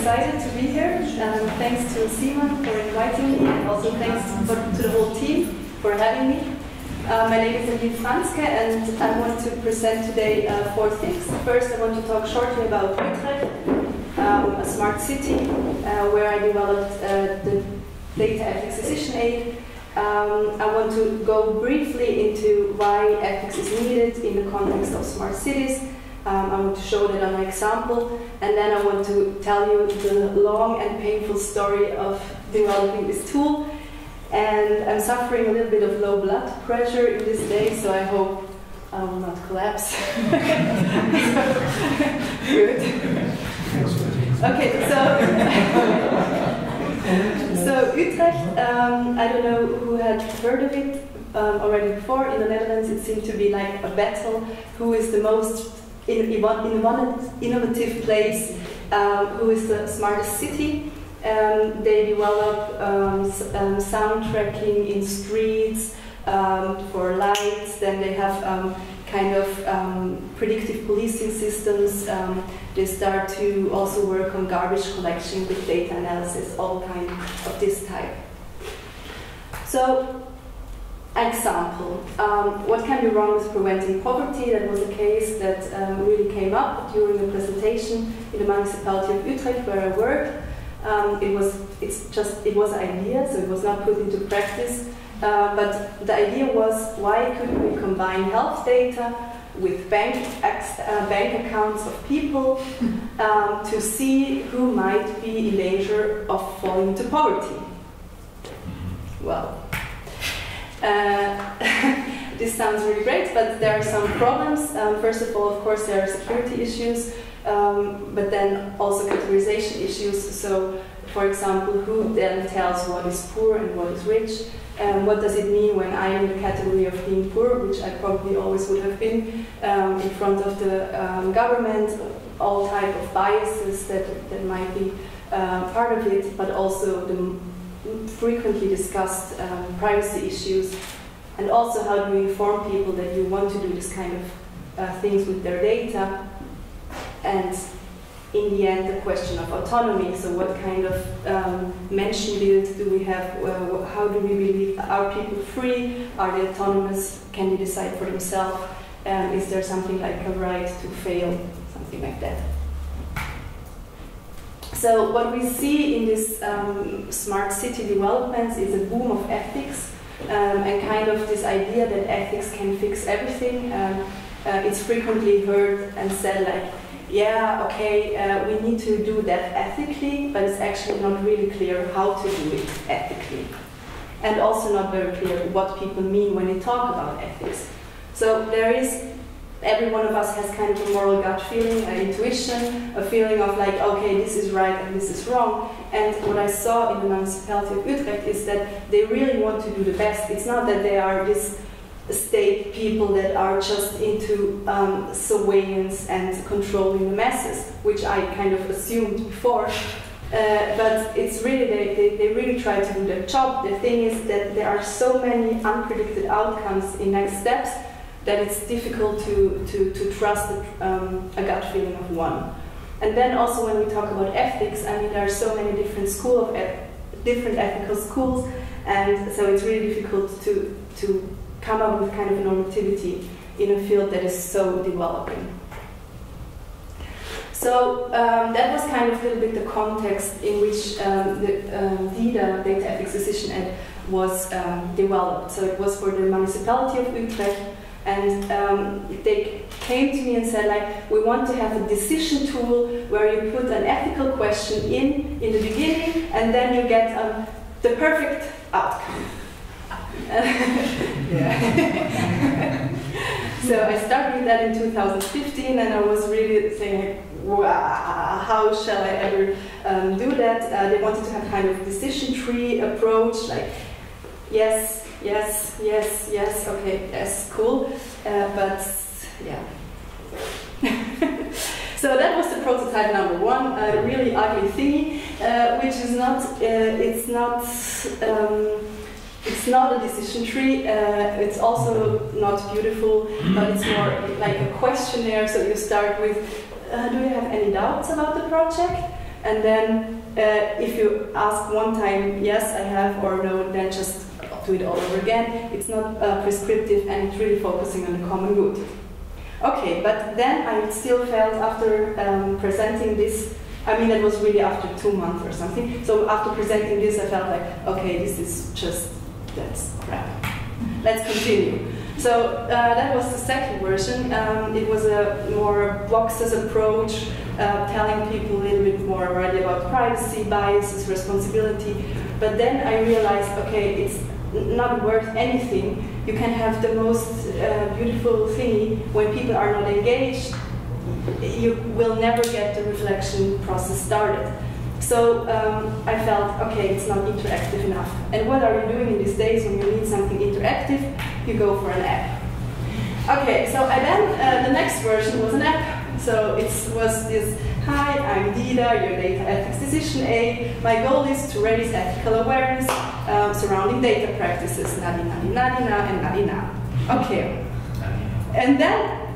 excited to be here. Um, thanks to Simon for inviting me, and also thanks for, to the whole team for having me. Uh, my name is Aline Franzke, and I want to present today uh, four things. First, I want to talk shortly about Utrecht, um, a smart city, uh, where I developed uh, the data ethics decision aid. Um, I want to go briefly into why ethics is needed in the context of smart cities. Um, I want to show that on an example, and then I want to tell you the long and painful story of developing this tool. And I'm suffering a little bit of low blood pressure in this day, so I hope I will not collapse. Good. Okay, so. so Utrecht, um, I don't know who had heard of it um, already before. In the Netherlands, it seemed to be like a battle who is the most innovative place, um, who is the smartest city. Um, they develop um, um, sound tracking in streets um, for lights. Then they have um, kind of predictive policing systems. they start to also work on garbage collection with data analysis, all kind of this type. So example. Um, what can be wrong with preventing poverty? That was a case that um, really came up during the presentation in the municipality of Utrecht where I work. Um, it was it's just it was an idea, so it was not put into practice. Uh, but the idea was why couldn't we combine health data with bank uh, bank accounts of people um, to see who might be in danger of falling into poverty? Well, uh, this sounds really great, but there are some problems. Um, first of all, of course, there are security issues um, but then also categorization issues. So, for example, who then tells what is poor and what is rich? And what does it mean when I'm in the category of being poor, which I probably always would have been um, in front of the um, government, all type of biases that, that might be uh, part of it, but also the frequently discussed um, privacy issues, and also how do you inform people that you want to do this kind of uh, things with their data, and in the end, the question of autonomy. So, what kind of um, Menschenbild do we have? Uh, how do we believe? Are people free? Are they autonomous? Can they decide for themselves? Um, is there something like a right to fail? Something like that. So, what we see in this um, smart city developments is a boom of ethics um, and kind of this idea that ethics can fix everything. Um, uh, it's frequently heard and said like yeah, okay, uh, we need to do that ethically, but it's actually not really clear how to do it ethically. And also not very clear what people mean when they talk about ethics. So there is, every one of us has kind of a moral gut feeling, an intuition, a feeling of like, okay, this is right and this is wrong. And what I saw in the municipality of Utrecht is that they really want to do the best. It's not that they are this state people that are just into um, surveillance and controlling the masses, which I kind of assumed before. Uh, but it's really, they, they, they, really try to do their job. The thing is that there are so many unpredicted outcomes in next steps that it's difficult to, to, to trust um, a gut feeling of one. And then also when we talk about ethics, I mean, there are so many different school of different ethical schools, and so it's really difficult to, to come up with kind of normativity in a field that is so developing. So um, that was kind of a little bit the context in which um, the um, DEDA, Data Ethics Decision Aid, was um, developed. So it was for the municipality of Utrecht, and um, they came to me and said, like, we want to have a decision tool where you put an ethical question in in the beginning, and then you get um, the perfect outcome. so I started with that in 2015, and I was really saying, wow, how shall I ever um, do that? Uh, they wanted to have kind of decision tree approach, like yes, yes, yes, yes, okay, yes, cool, uh, but yeah. so that was the prototype number one, a really ugly thingy, uh, which is not, uh, it's not. Um, it's not a decision tree. Uh, it's also not beautiful, but it's more like a questionnaire. So you start with, uh, do you have any doubts about the project? And then uh, if you ask one time, yes, I have, or no, then just do it all over again. It's not uh, prescriptive and it's really focusing on the common good. Okay, but then I still felt after um, presenting this, I mean, it was really after two months or something. So after presenting this, I felt like, okay, this is just, that's crap. Let's continue. So uh, that was the second version. Um, it was a more boxes approach, uh, telling people a little bit more already about privacy, biases, responsibility. But then I realized, okay, it's not worth anything. You can have the most uh, beautiful thingy when people are not engaged. You will never get the reflection process started. So um, I felt, okay, it's not interactive enough. And what are you doing in these days when you need something interactive? You go for an app. Okay, so and then uh, the next version was an app. So it was this, hi, I'm DEDA, your data ethics decision aid. My goal is to raise ethical awareness um, surrounding data practices, nadi nadi nadina and nadina. Okay. And then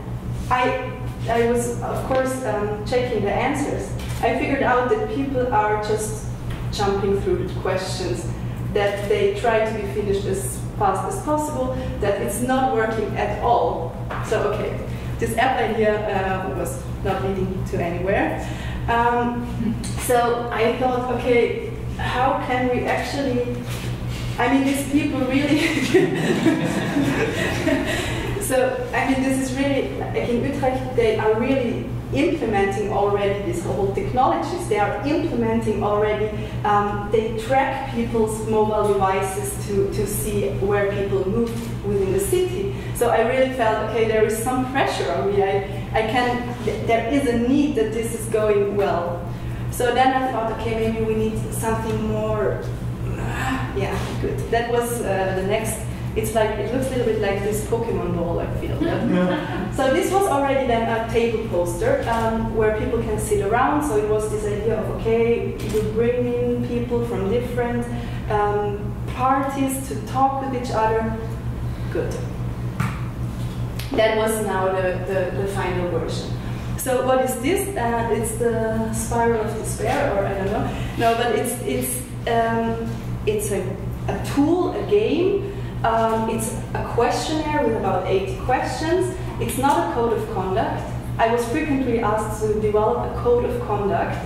I, I was, of course, um, checking the answers. I figured out that people are just jumping through the questions, that they try to be finished as fast as possible, that it's not working at all. So, okay, this app idea uh, was not leading to anywhere. Um, so I thought, okay, how can we actually, I mean, these people really, so I mean, this is really, like in Utrecht, they are really implementing already these whole technologies. They are implementing already, um, they track people's mobile devices to, to see where people move within the city. So I really felt, okay, there is some pressure on me. I, I can, there is a need that this is going well. So then I thought, okay, maybe we need something more, yeah, good. That was uh, the next it's like it looks a little bit like this Pokemon ball, I feel. Yeah. so this was already then a table poster um, where people can sit around. So it was this idea of okay, you bring in people from different um, parties to talk with each other. Good. That was now the, the, the final version. So what is this? Uh, it's the spiral of despair, or I don't know. No, but it's it's um, it's a, a tool, a game um, it's a questionnaire with about 80 questions. It's not a code of conduct. I was frequently asked to develop a code of conduct,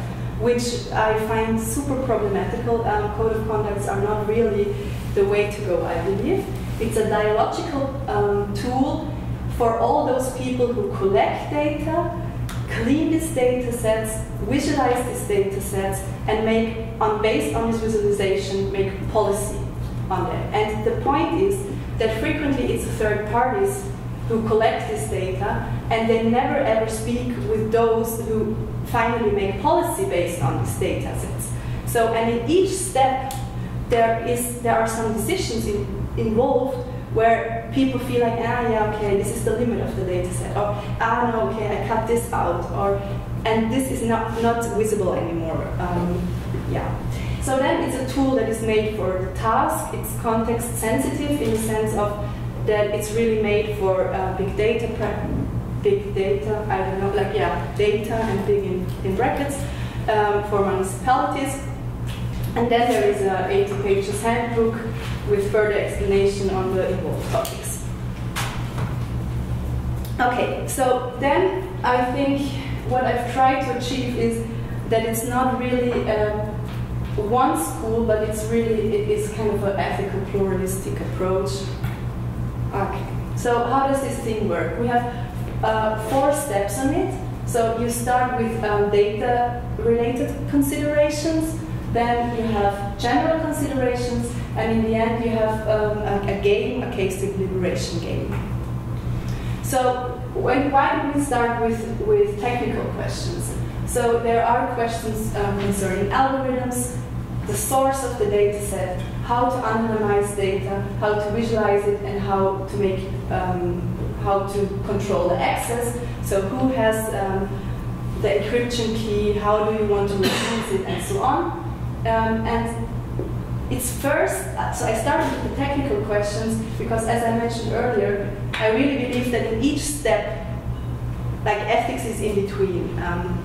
which I find super problematical. Um, code of conducts are not really the way to go, I believe. It's a dialogical um, tool for all those people who collect data, clean these data sets, visualize these data sets, and make, on, based on this visualization, make policy on that. And the point is that frequently it's third parties who collect this data and they never ever speak with those who finally make policy based on these data sets. So, and in each step, there is there are some decisions in, involved where people feel like, ah, yeah, okay, this is the limit of the data set, or ah, no, okay, I cut this out, or and this is not not visible anymore. Um, yeah. So then it's a tool that is made for the task. It's context sensitive in the sense of that it's really made for uh, big data, big data, I don't know, like yeah, data and big in, in brackets um, for municipalities. And then there is a 80 pages handbook with further explanation on the involved topics. Okay, so then I think what I've tried to achieve is that it's not really uh, one school, but it's really, it is kind of an ethical pluralistic approach. Okay, so how does this thing work? We have uh, four steps on it. So you start with um, data-related considerations, then you have general considerations, and in the end you have um, a, a, game, a case deliberation game. So when, why do we start with, with technical questions? So there are questions um, concerning algorithms, the source of the data set, how to anonymize data, how to visualize it, and how to make um, how to control the access. So who has um, the encryption key, how do you want to retrieve it, and so on. Um, and it's first, so I started with the technical questions because as I mentioned earlier, I really believe that in each step, like ethics is in between. Um,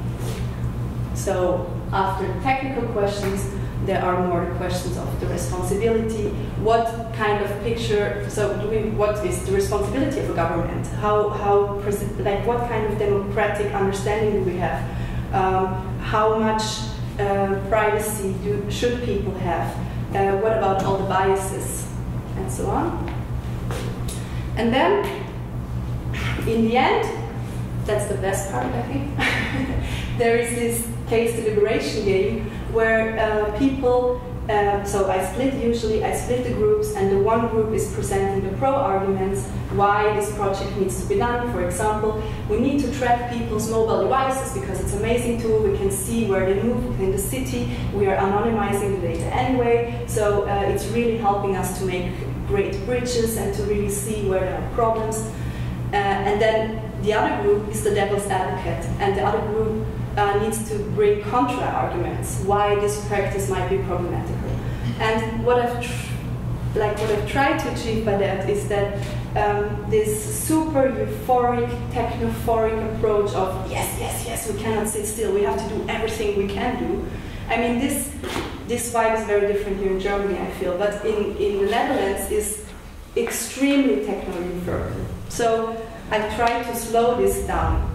So after technical questions, there are more questions of the responsibility. What kind of picture? So, do we, what is the responsibility of a government? How how like what kind of democratic understanding do we have? Um, how much uh, privacy do, should people have? Uh, what about all the biases and so on? And then, in the end, that's the best part, I think. there is this case deliberation game where uh, people, uh, so I split usually, I split the groups, and the one group is presenting the pro arguments why this project needs to be done. For example, we need to track people's mobile devices because it's amazing tool. We can see where they move within the city. We are anonymizing the data anyway, so uh, it's really helping us to make great bridges and to really see where there are problems. Uh, and then the other group is the devil's advocate, and the other group uh, needs to bring contra arguments why this practice might be problematical. And what I've like what I've tried to achieve by that is that um, this super euphoric, technophoric approach of yes, yes, yes, we cannot sit still, we have to do everything we can do. I mean, this this vibe is very different here in Germany, I feel, but in, in the Netherlands is extremely techno-euphoric. So I try to slow this down.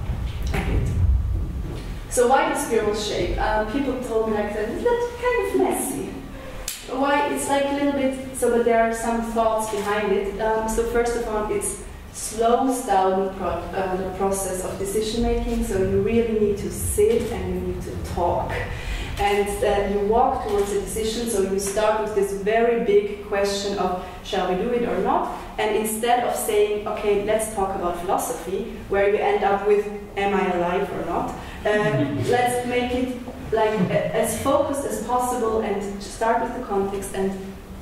So why the spiral shape? Um, people told me like that. Kind of messy. Why? It's like a little bit, so but there are some thoughts behind it. Um, so first of all, it slows down pro uh, the process of decision making, so you really need to sit and you need to talk and uh, you walk towards a decision. So you start with this very big question of shall we do it or not? And instead of saying, okay, let's talk about philosophy, where you end up with am I alive or not? Uh, let's make it like as focused as possible and start with the context and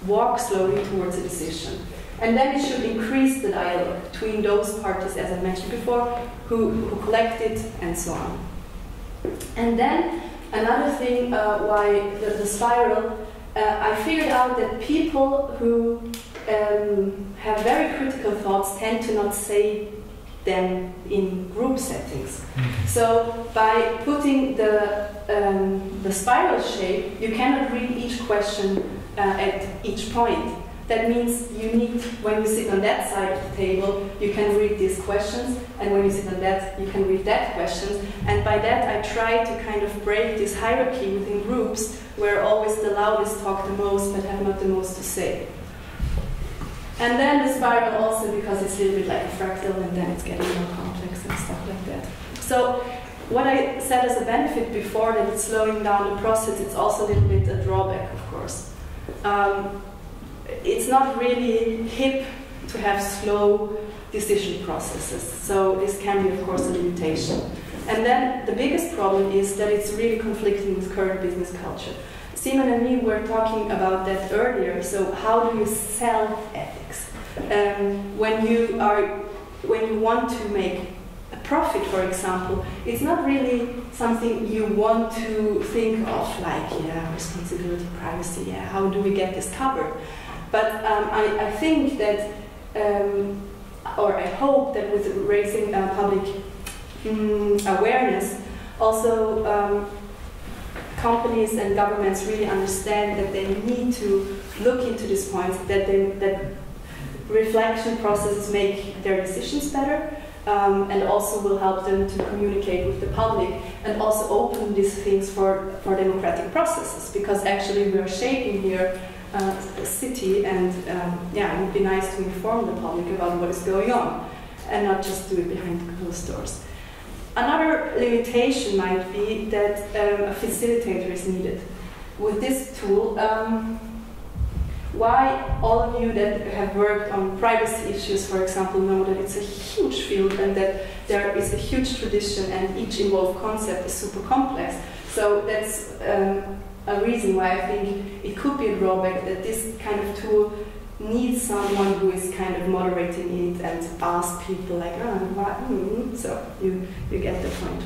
walk slowly towards a decision. And then it should increase the dialogue between those parties, as I mentioned before, who, who collect it and so on. And then Another thing uh, why the, the spiral, uh, I figured out that people who um, have very critical thoughts tend to not say them in group settings. Mm-hmm. So by putting the, um, the spiral shape, you cannot read each question uh, at each point. That means you need, when you sit on that side of the table, you can read these questions, and when you sit on that, you can read that questions. And by that, I try to kind of break this hierarchy within groups where always the loudest talk the most, but have not the most to say. And then the spiral also because it's a little bit like a fractal, and then it's getting more complex and stuff like that. So what I said as a benefit before that it's slowing down the process, it's also a little bit a drawback, of course. Um, it's not really hip to have slow decision processes. So this can be, of course, a limitation. And then the biggest problem is that it's really conflicting with current business culture. Simon and me were talking about that earlier. So how do you sell ethics? Um, when you are, when you want to make a profit, for example, it's not really something you want to think of, like yeah, responsibility, privacy. Yeah, how do we get this covered? But um, I, I, think that, um, or I hope that with raising uh, public um, awareness, also um, companies and governments really understand that they need to look into this point, that, they, that reflection processes make their decisions better, um, and also will help them to communicate with the public and also open these things for, for democratic processes. Because actually we are shaping here uh, city, and um, yeah, it would be nice to inform the public about what is going on, and not just do it behind closed doors. Another limitation might be that um, a facilitator is needed. With this tool, um, why all of you that have worked on privacy issues, for example, know that it's a huge field and that there is a huge tradition and each involved concept is super complex. So that's um, a reason why I think it could be a drawback that this kind of tool needs someone who is kind of moderating it and ask people like, oh, what? Mm. so you, you get the point.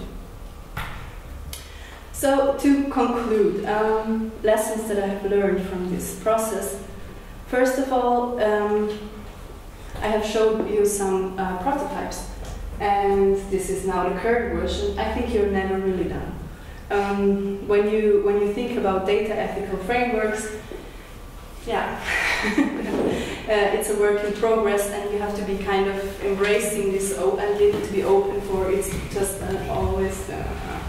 So to conclude, um, lessons that I have learned from this process. First of all, um, I have showed you some uh, prototypes, and this is now the current version. I think you're never really done um, when you when you think about data ethical frameworks, yeah, uh, it's a work in progress, and you have to be kind of embracing this and need to be open for it's just uh, always. Uh,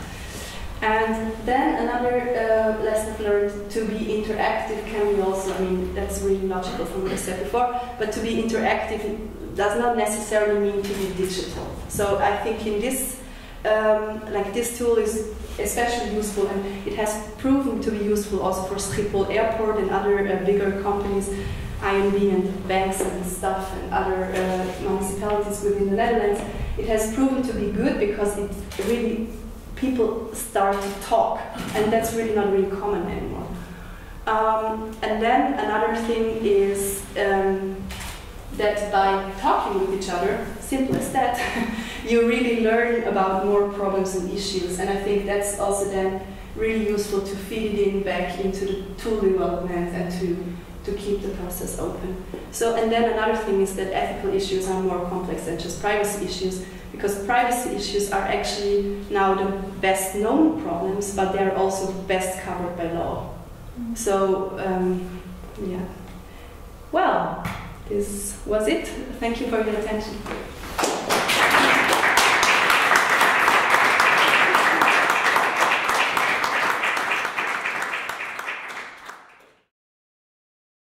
and then another uh, lesson learned to be interactive can be also, I mean, that's really logical from what I said before, but to be interactive does not necessarily mean to be digital. So I think in this, um, like this tool is especially useful and it has proven to be useful also for Schiphol Airport and other uh, bigger companies, ING and banks and stuff and other uh, municipalities within the Netherlands. It has proven to be good because it really people start to talk, and that's really not really common anymore. Um, and then another thing is um, that by talking with each other, simple as that, you really learn about more problems and issues. And I think that's also then really useful to feed it in back into the tool development and to to keep the process open. So, and then another thing is that ethical issues are more complex than just privacy issues because privacy issues are actually now the best known problems, but they are also best covered by law. Mm-hmm. So, um, yeah. Well, was it. Thank you for your attention.